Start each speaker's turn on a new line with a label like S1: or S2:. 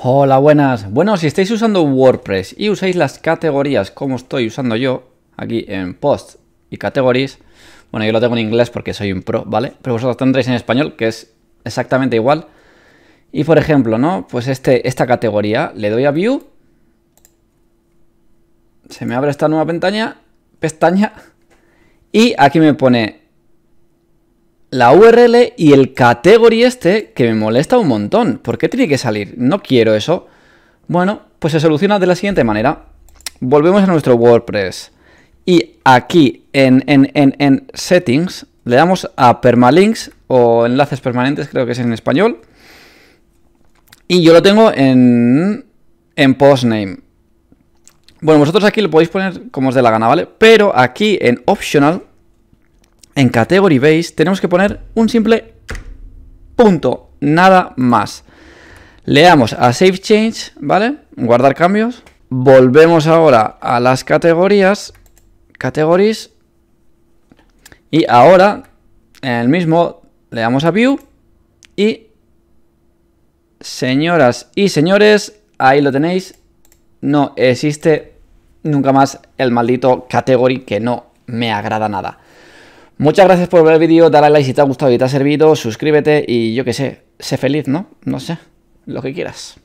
S1: Hola, buenas. Bueno, si estáis usando WordPress y usáis las categorías como estoy usando yo, aquí en Post y Categories, bueno, yo lo tengo en inglés porque soy un pro, ¿vale? Pero vosotros tendréis en español, que es exactamente igual. Y por ejemplo, ¿no? Pues este, esta categoría, le doy a View, se me abre esta nueva pestaña, pestaña, y aquí me pone la URL y el category este que me molesta un montón. ¿Por qué tiene que salir? No quiero eso. Bueno, pues se soluciona de la siguiente manera. Volvemos a nuestro WordPress. Y aquí en, en, Settings le damos a Permalinks o enlaces permanentes, creo que es en español. Y yo lo tengo en, en Postname. Bueno, vosotros aquí lo podéis poner como os dé la gana, ¿vale? Pero aquí en Optional en Category Base tenemos que poner un simple punto, nada más. Leamos a Save Change, ¿vale? Guardar cambios. Volvemos ahora a las categorías, categories. Y ahora, en el mismo, le damos a View. Y, señoras y señores, ahí lo tenéis. No existe nunca más el maldito category que no me agrada nada. Muchas gracias por ver el vídeo, dale a like si te ha gustado y te ha servido, suscríbete y yo qué sé, sé feliz, ¿no? No sé, lo que quieras.